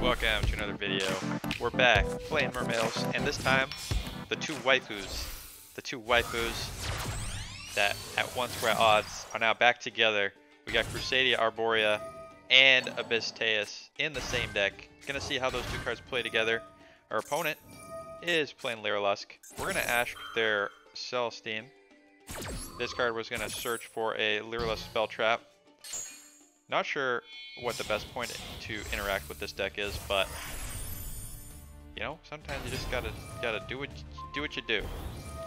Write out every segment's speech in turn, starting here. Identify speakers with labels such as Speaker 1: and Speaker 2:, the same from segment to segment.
Speaker 1: Welcome to another video. We're back playing Mermails, and this time the two waifus, the two waifus that at once were at odds, are now back together. We got Crusadia Arborea and Abyssteus in the same deck. Gonna see how those two cards play together. Our opponent is playing Lyrilusc. We're gonna ask their Celestine. This card was gonna search for a Lyrilusc spell trap. Not sure what the best point to interact with this deck is, but you know, sometimes you just gotta gotta do what do what you do.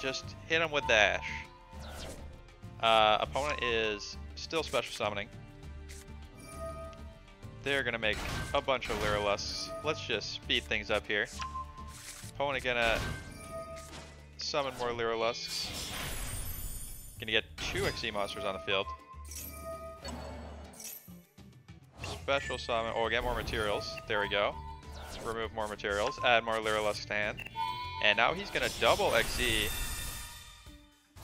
Speaker 1: Just hit him with the ash. Uh, opponent is still special summoning. They're gonna make a bunch of Lyriluscs. Let's just speed things up here. Opponent gonna summon more Lyriluscs. Gonna get two Xyz monsters on the field. Special summon, oh, get more materials. There we go. Remove more materials, add more Lyrilusc stand. And now he's gonna double Xyz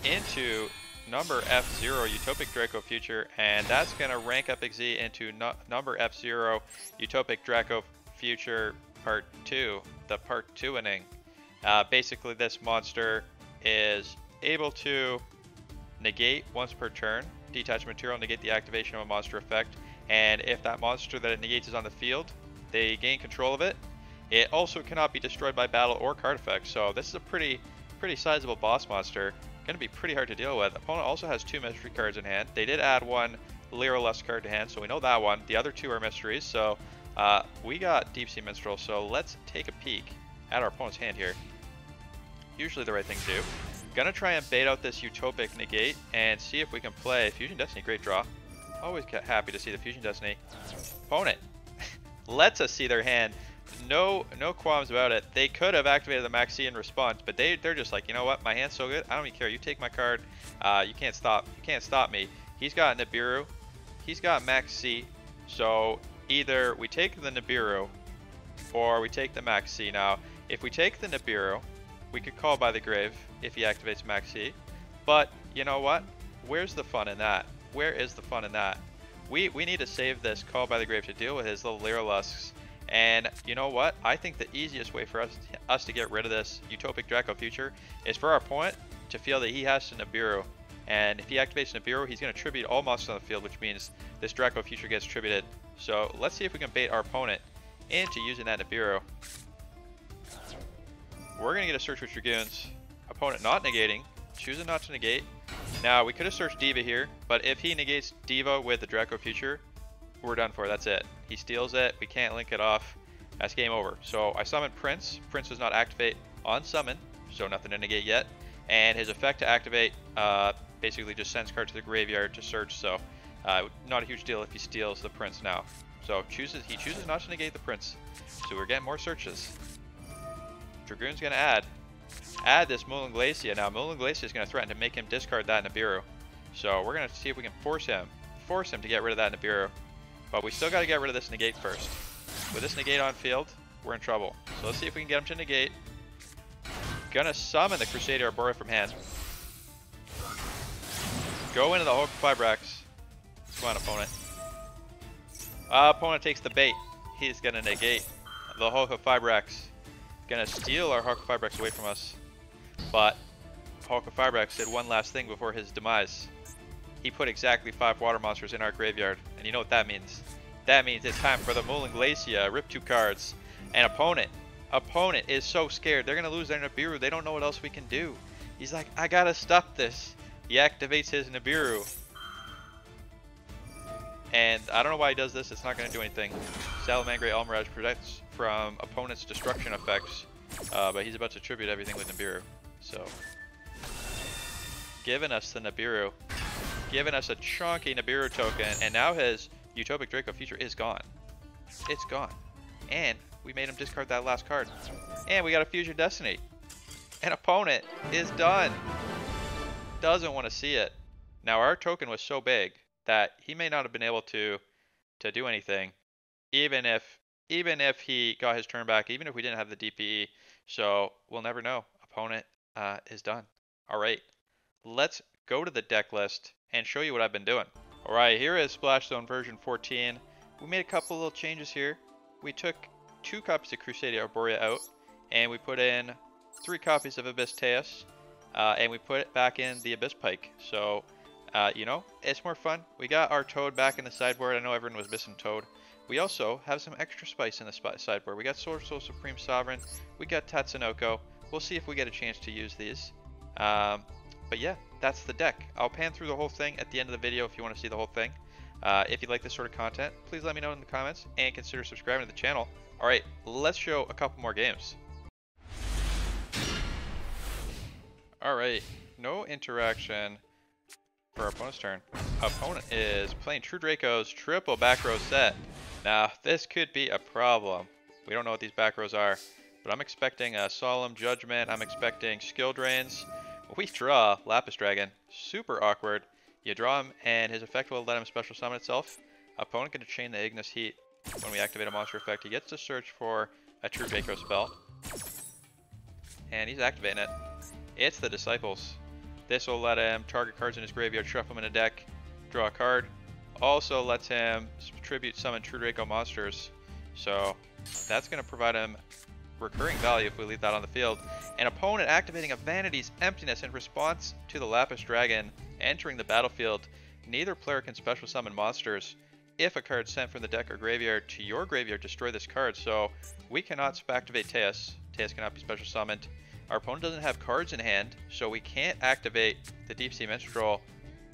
Speaker 1: into number F0 Utopic Draco Future, and that's gonna rank up Xyz into no number F0 Utopic Draco Future Part 2, the Part 2 inning. Uh, basically, this monster is able to negate once per turn, detach material, negate the activation of a monster effect, and if that monster that it negates is on the field, they gain control of it. It also cannot be destroyed by battle or card effects, so this is a pretty pretty sizable boss monster. Going to be pretty hard to deal with. Opponent also has two mystery cards in hand. They did add one Lyrilusc card to hand, so we know that one. The other two are mysteries, so uh, we got Deep Sea Minstrel, so let's take a peek at our opponent's hand here. Usually the right thing to do. Gonna try and bait out this Utopic Negate and see if we can play Fusion Destiny. Great draw. Always happy to see the Fusion Destiny. Opponent lets us see their hand. No no qualms about it. They could have activated the Maxi in response, but they, they're just like, you know what, my hand's so good, I don't even care. You take my card. Uh, you can't stop you can't stop me. He's got Nibiru. He's got Maxi. So either we take the Nibiru or we take the Maxi. Now, if we take the Nibiru, we could Called by the Grave if he activates Maxi. But you know what? Where's the fun in that? Where is the fun in that? We, we need to save this Called by the Grave to deal with his little Lyriluscs. And you know what? I think the easiest way for us, us to get rid of this Utopic Draco Future is for our opponent to feel that he has to Nibiru. And if he activates Nibiru, he's going to tribute all monsters on the field, which means this Draco Future gets tributed. So let's see if we can bait our opponent into using that Nibiru. We're going to get a Search with Dragoons. Opponent not negating, choosing not to negate. Now, we could have searched Diva here, but if he negates Diva with the Draco Future, we're done for. That's it. He steals it. We can't link it off. That's game over. So I summon Prince. Prince does not activate on summon, so nothing to negate yet. And his effect to activate uh, basically just sends card to the graveyard to search. So uh, not a huge deal if he steals the Prince now. So chooses he chooses not to negate the Prince. So we're getting more searches. Dragoon's gonna add add this Moulin Glacia. Now, Moulin Glacia is going to threaten to make him discard that Nibiru. So we're going to see if we can force him, force him to get rid of that Nibiru. But we still got to get rid of this negate first. With this negate on field, we're in trouble. So let's see if we can get him to negate. Gonna summon the Crusadia Arborea from hand. Go into the Hulk Fibrax. Come on, opponent. Uh, opponent takes the bait. He's gonna negate the Hulk of Fibrax. Gonna steal our Hulk of Fibrax away from us. But Hulk of Fibrax did one last thing before his demise. He put exactly five water monsters in our graveyard. And you know what that means? That means it's time for the Moulin Glacia. Rip two cards. And opponent. Opponent is so scared. They're going to lose their Nibiru. They don't know what else we can do. He's like, I got to stop this. He activates his Nibiru. And I don't know why he does this. It's not going to do anything. Salamangreat Almiraj protects from opponent's destruction effects. Uh, but he's about to tribute everything with Nibiru. So, giving us the Nibiru, giving us a chunky Nibiru token, and now his Utopic Draco Future is gone. It's gone. And we made him discard that last card. And we got a Fusion Destiny. An opponent is done. Doesn't want to see it. Now our token was so big that he may not have been able to to do anything, even if even if he got his turn back, even if we didn't have the DPE. So we'll never know. Opponent uh, is done. All right, let's go to the deck list and show you what I've been doing. Alright, here is Splashzone version 14. We made a couple little changes here. We took two copies of Crusadia Arborea out, and we put in three copies of Abyss Teus, uh, and we put it back in the Abyss Pike. So, uh, you know, it's more fun. We got our Toad back in the sideboard. I know everyone was missing Toad. We also have some extra spice in the sideboard. We got Soul Soul Supreme Sovereign. We got Tatsunoko. We'll see if we get a chance to use these. Um, but yeah, that's the deck. I'll pan through the whole thing at the end of the video if you want to see the whole thing. Uh, if you like this sort of content, please let me know in the comments and consider subscribing to the channel. Alright, let's show a couple more games. Alright, no interaction for our opponent's turn. Opponent is playing True Draco's triple back row set. Now, this could be a problem. We don't know what these back rows are, but I'm expecting a Solemn Judgment. I'm expecting Skill Drains. We draw Lapis Dragon. Super awkward. You draw him, and his effect will let him special summon itself. Opponent can chain the Ignis Heat. When we activate a monster effect, he gets to search for a True Draco spell. And he's activating it. It's the Disciples. This will let him target cards in his graveyard, shuffle them in a deck, draw a card. Also lets him tribute summon True Draco monsters. So that's going to provide him recurring value if we leave that on the field. An opponent activating a Vanity's Emptiness in response to the Lapis Dragon entering the battlefield. Neither player can special summon monsters. If a card sent from the deck or graveyard to your graveyard, destroy this card. So we cannot activate Teus. Teus cannot be special summoned. Our opponent doesn't have cards in hand, so we can't activate the Deep Sea Minstrel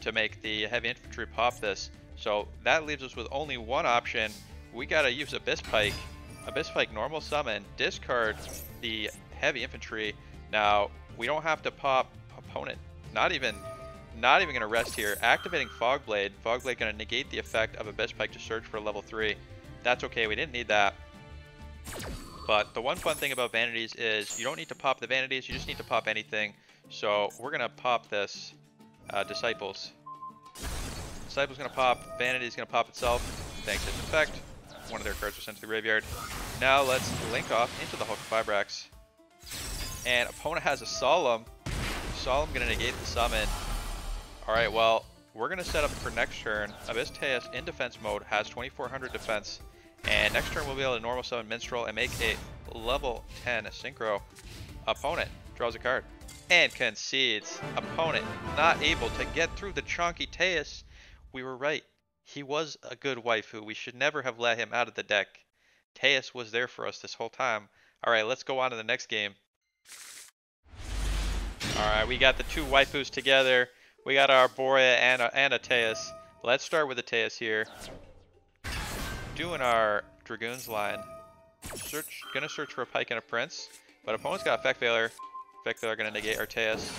Speaker 1: to make the heavy infantry pop this. So that leaves us with only one option. We gotta use Abyss Pike. Abyss Pike normal summon, discard the heavy infantry. Now, we don't have to pop opponent. Not even not even gonna rest here. Activating Fogblade. Fogblade gonna negate the effect of Abyss Pike to search for level 3. That's okay, we didn't need that. But the one fun thing about vanities is you don't need to pop the vanities, you just need to pop anything. So we're gonna pop this uh, Disciples. Disciples gonna pop, Vanity's gonna pop itself, thanks its effect. One of their cards was sent to the graveyard. Now let's link off into the Hulk of Fibrax. And opponent has a Solemn. Solemn gonna negate the summon. Alright, well, we're gonna set up for next turn. Abyss Teus in defense mode has 2400 defense. And next turn we'll be able to normal summon Minstrel and make a level 10 Synchro. Opponent draws a card and concedes. Opponent not able to get through the chunky Teus. We were right. He was a good waifu. We should never have let him out of the deck. Teus was there for us this whole time. Alright, let's go on to the next game. Alright, we got the two waifus together. We got Arborea and a, and a Teus. Let's start with the Teus here doing our Dragoons line. Search, gonna search for a Pike and a Prince, but opponent's got Effect Veiler. Effect Veiler gonna negate our Teus.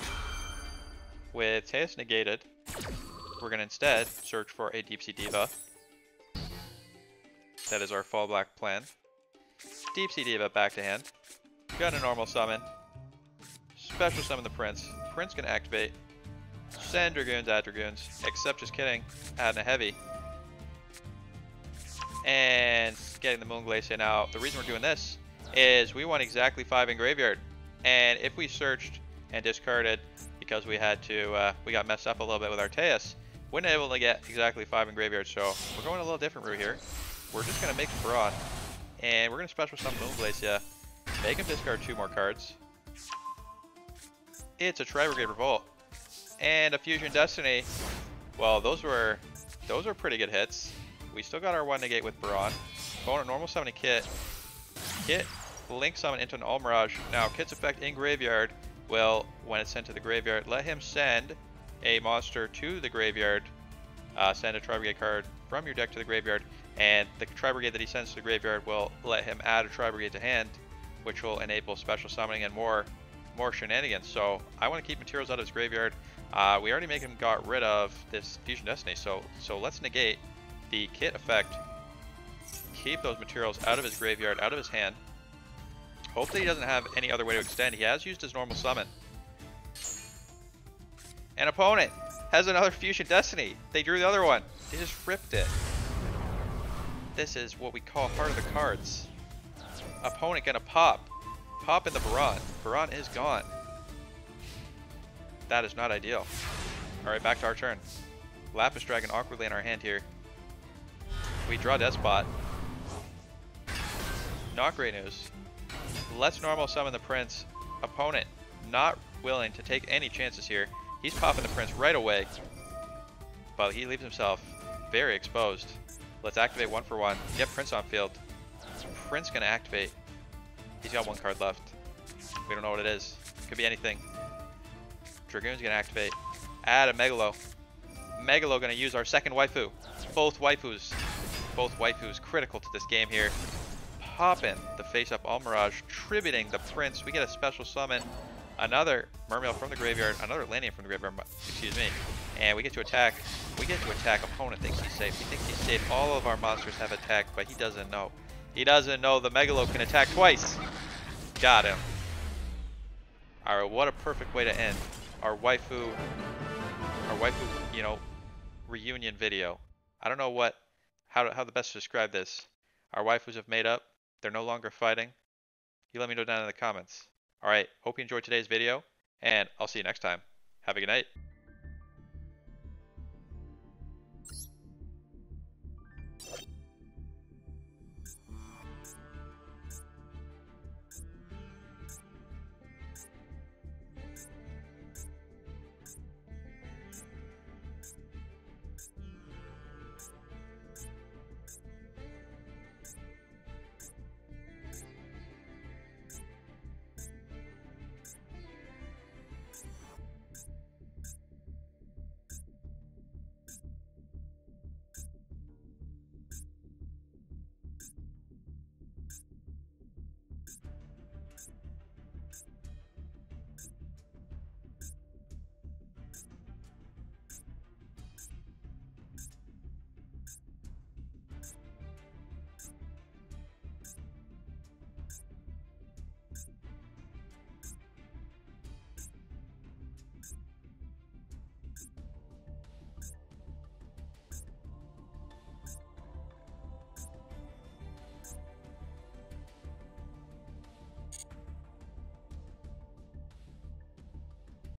Speaker 1: With Teus negated, we're gonna instead search for a Deep Sea Diva. That is our fallback plan. Deep Sea Diva back to hand. Got a normal summon. Special summon the Prince. Prince can activate. Send Dragoons, add Dragoons. Except just kidding, add a heavy and getting the Moulinglacia. Now, the reason we're doing this is we want exactly 5 in Graveyard. And if we searched and discarded because we had to, uh, we got messed up a little bit with our Wouldn't able to get exactly 5 in Graveyard. So we're going a little different route here. We're just going to make Broad. And we're going to special summon Moulinglacia. Make him discard 2 more cards. It's a Tri-Brigade Revolt. And a Fusion Destiny. Well, those were, those were pretty good hits. We still got our one negate with Baron. Opponent normal summoning Kit. Kit link summon into an Almiraj. Now Kit's effect in graveyard will, when it's sent to the graveyard, let him send a monster to the graveyard. Uh, send a Tri-Brigade card from your deck to the graveyard, and the Tri-Brigade that he sends to the graveyard will let him add a Tri-Brigade to hand, which will enable special summoning and more more shenanigans. So I want to keep materials out of his graveyard. Uh, we already make him got rid of this Fusion Destiny, so so let's negate the kit effect, keep those materials out of his graveyard, out of his hand. Hopefully he doesn't have any other way to extend. He has used his normal summon. An opponent has another Fusion Destiny. They drew the other one. They just ripped it. This is what we call Heart of the Cards. Opponent gonna pop. Pop in the Baron. Baron is gone. That is not ideal. Alright, back to our turn. Lapis Dragon awkwardly in our hand here. We draw Despot. Not great news. Let's normal summon the Prince. Opponent not willing to take any chances here. He's popping the Prince right away. But he leaves himself very exposed. Let's activate one for one. Get Prince on field. Prince gonna activate. He's got one card left. We don't know what it is. Could be anything. Dragoon's gonna activate. Add a Megalo. Megalo gonna use our second waifu. Both waifus. Both waifus critical to this game here. Popping the face up Almiraj, tributing the Prince. We get a special summon. Another Mermail from the graveyard. Another Lanian from the graveyard. Excuse me. And we get to attack. We get to attack. Opponent thinks he's safe. He thinks he's safe. All of our monsters have attacked, but he doesn't know. He doesn't know the Megalo can attack twice. Got him. Alright, what a perfect way to end our waifu, our waifu, you know, reunion video. I don't know what, how, how the best to describe this. Our waifus have made up. They're no longer fighting. You let me know down in the comments. Alright, hope you enjoyed today's video, and I'll see you next time. Have a good night.